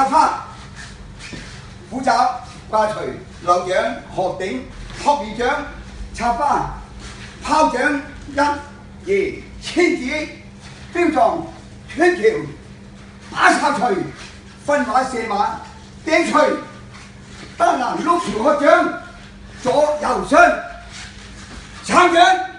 插花、斧爪、掛除、留樣、學頂、鶴耳掌、插花、炮掌，一、二、千字、標狀、圈條、打插除、分馬射馬、掟除、得籃碌條學掌、左右雙、撐掌。